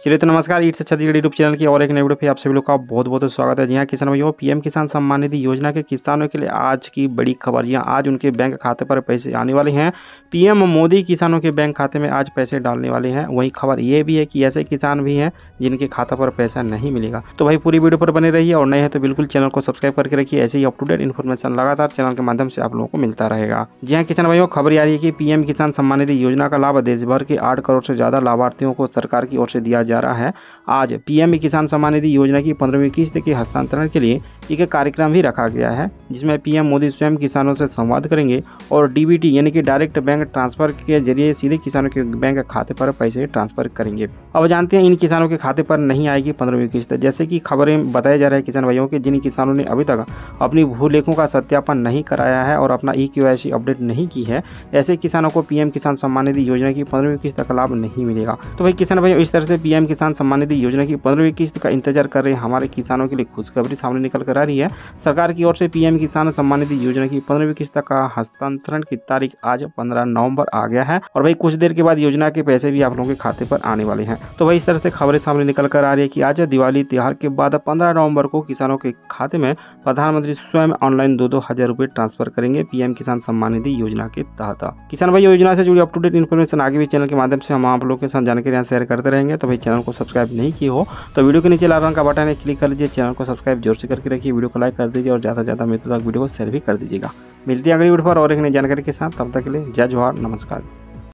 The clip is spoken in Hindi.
चलिए तो नमस्कार ईट से छत्तीसगढ़ यूट्यूब चैनल की और एक नई वीडियो पे आप सभी लोग का बहुत बहुत स्वागत है। जी हाँ किसान भाइयों, पीएम किसान सम्मान निधि योजना के किसानों के लिए आज की बड़ी खबर। जी हाँ आज उनके बैंक खाते पर पैसे आने वाले हैं। पीएम मोदी किसानों के बैंक खाते में आज पैसे डालने वाले हैं। वहीं खबर ये भी है कि ऐसे किसान भी हैं जिनके खाता पर पैसा नहीं मिलेगा। तो भाई, पूरी वीडियो पर बने रहिए और नए हैं तो बिल्कुल चैनल को सब्सक्राइब करके रखिए। ऐसे ही अप टू डेट इन्फॉर्मेशन लगातार चैनल के माध्यम से आप लोगों को मिलता रहेगा। जी हाँ किसान भाइयों, खबर आ रही है कि पीएम किसान सम्मान निधि योजना का लाभ देश भर के आठ करोड़ से ज़्यादा लाभार्थियों को सरकार की ओर से दिया जा रहा है। आज पीएम किसान सम्मान निधि योजना की पंद्रहवीं किस्त के हस्तांतरण के लिए एक कार्यक्रम भी रखा गया है, जिसमें पीएम मोदी स्वयं किसानों से संवाद करेंगे और डीबीटी यानी कि डायरेक्ट बैंक ट्रांसफ़र के ज़रिए सीधे किसानों के बैंक खाते पर पैसे ट्रांसफ़र करेंगे। अब जानते हैं इन किसानों के खाते पर नहीं आएगी पंद्रहवीं किस्त। जैसे कि खबरें बताया जा रहा है किसान भाइयों के, जिन किसानों ने अभी तक अपनी भूलेखों का सत्यापन नहीं कराया है और अपना ई अपडेट नहीं की है, ऐसे किसानों को पीएम किसान सम्मान निधि योजना की पंद्रहवीं किस्त का लाभ नहीं मिलेगा। तो भाई किसान भाइयों, इस तरह से पीएम किसान सम्मान निधि योजना की पंद्रहवीं किस्त का इंतज़ार कर रहे हमारे किसानों के लिए खुशखबरी सामने निकल कर आ रही है। सरकार की ओर से पीएम किसान सम्मान निधि योजना की पंद्रहवीं किस्त का हस्तांतरण की तारीख आज पंद्रह नवंबर आ गया है और भाई कुछ देर के बाद योजना के पैसे भी आप लोगों के खाते पर आने वाले हैं। तो वही इस तरह से खबरें सामने निकल कर आ रही है कि आज दिवाली त्यौहार के बाद पंद्रह नवंबर को किसानों के खाते में प्रधानमंत्री स्वयं ऑनलाइन दो दो हज़ार ट्रांसफ़र करेंगे पीएम किसान सम्मान निधि योजना के तहत किसान भाई योजना से जुड़ी अप टू डेट इन्फॉर्मेशन आगे भी चैनल के माध्यम से हम आप लोगों के साथ जानकारी शेयर करते रहेंगे। तो भाई चैनल को सब्सक्राइब नहीं किए हो तो वीडियो के नीचे लाल रंग का बटन है, क्लिक कर लीजिए चैनल को सब्सक्राइब ज़ोर से करके रखिए, वीडियो को लाइक कर दीजिए और ज़्यादा से ज़्यादा मित्रों तक वीडियो को शेयर भी कर दीजिएगा। मिलती है अगली वीडियो पर और एक नई जानकारी के साथ, तब तक के लिए जय जोहार, नमस्कार।